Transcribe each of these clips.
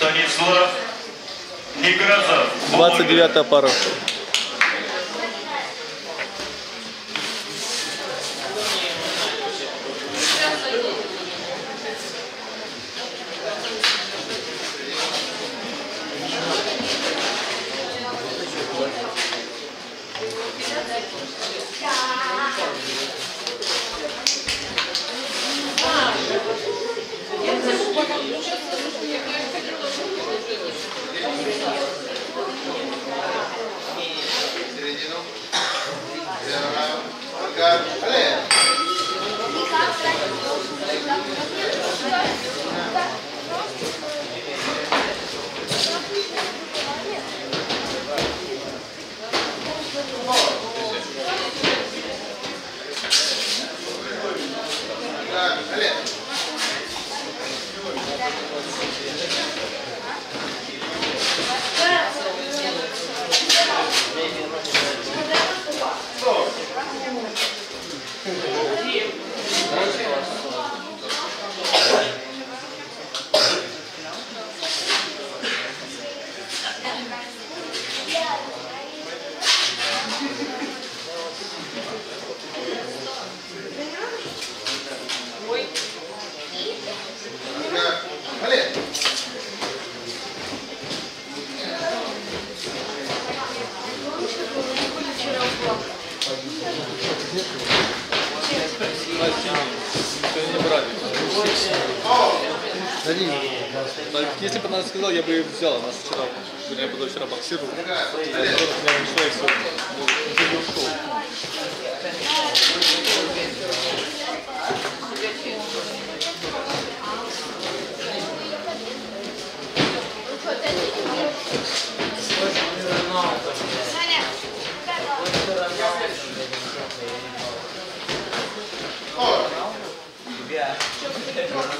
Станислав Негрозов. 29 пара. Середину. Алле. Так, Если бы она сказала, я бы ее взял. Она вчера, я вчера боксировал. Я ушла и все. Ну, не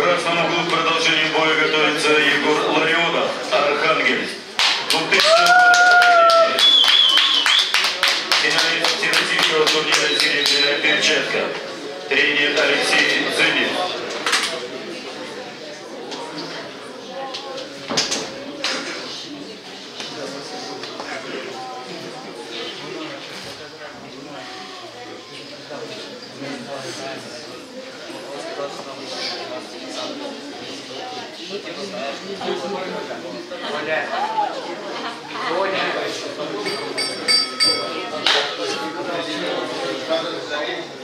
красному углу продолжении боя готовится Егор Ларионов, Архангельск. 2000 года. Финалист турнира «Серебряная перчатка». Тренер Алексей государственном уровне. У нас там Оля. Оля. Оля.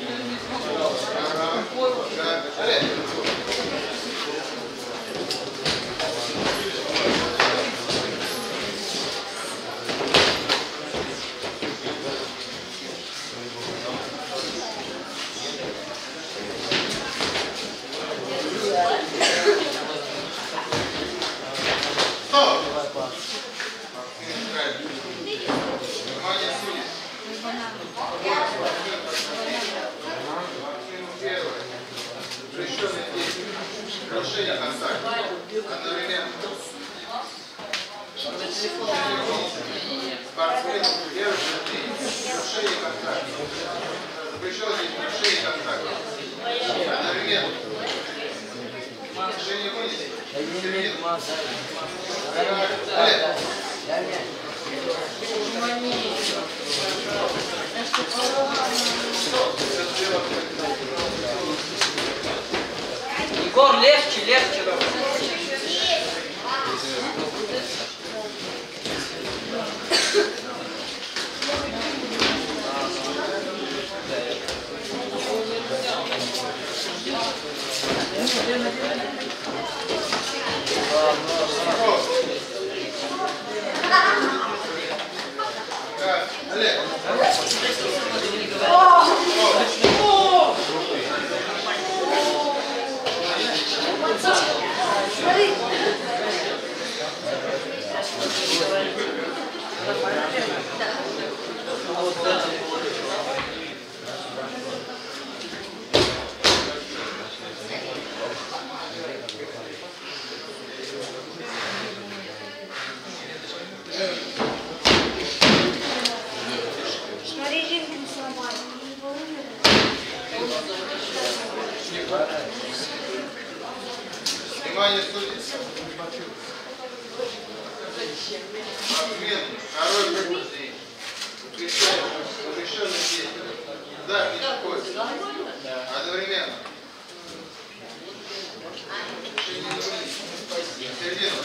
Зыбин. Нарушение контакта. Одновременно. Спортсмен удерживает нарушение контакта. Запрещено здесь нарушение контакта. Одновременно. Решение вынесено. Егор, легче, легче. Судей. Отмен второй предупреждение. Укрепляет разрешенные действия. Да, беспокойство. Одновременно. Середину.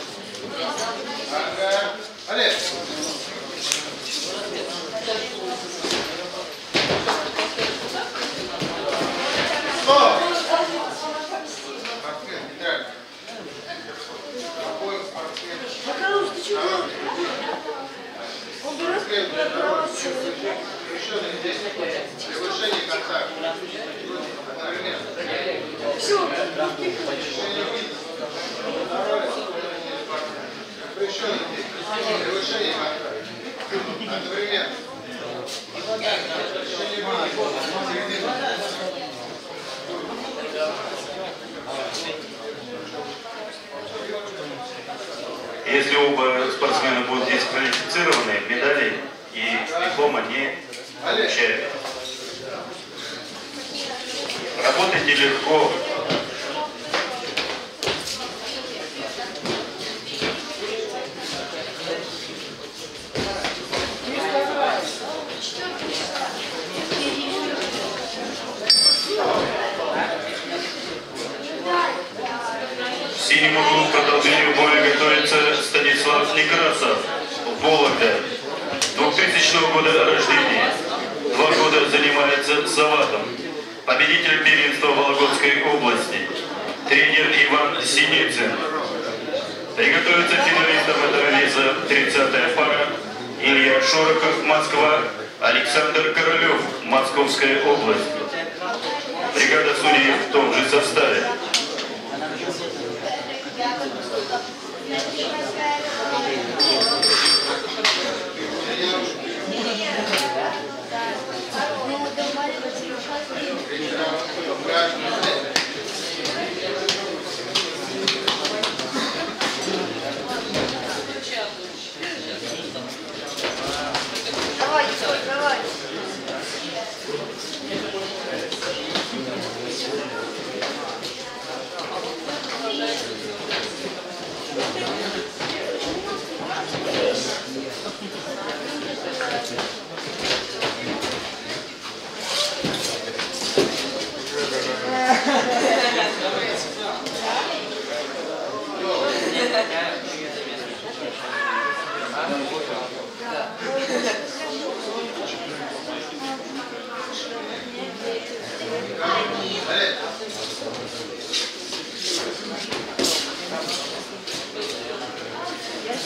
Ага. Все. Одновременно. Если оба спортсмена будут дисквалифицированы, медали и диплома не получают. Работайте легко. В синем углу к продолжению боя готовится Станислав Некрасов, Вологда, 2000 года рождения. Два года занимается салатом. Победитель первенства Вологодской области. Тренер Иван Синицын. Приготовиться финалистам этого веса 30-я пара. Илья Шорохов, Москва. Александр Королев, Московская область. Бригада судей в том же составе.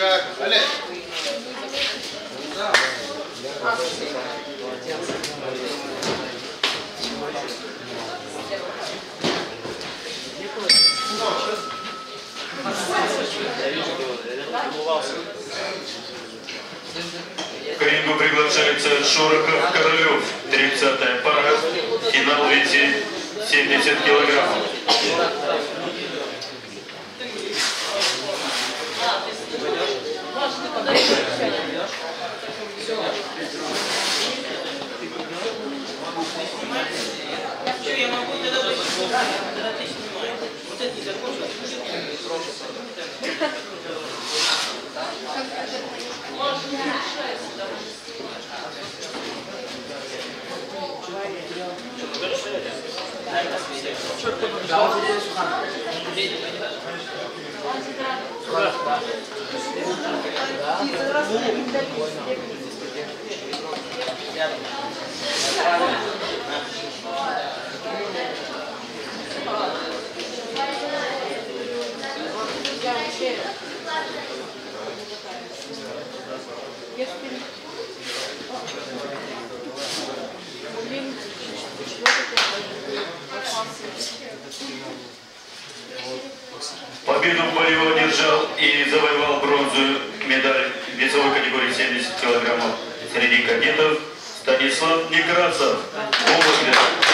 Как? Олег. К приглашается Шорохов Королев, 30-я пара, финал весе 70 килограммов. Gracias. Бою одержал и завоевал бронзовую медаль в весовой категории 70 килограммов среди кадетов Станислав Некрасов. Область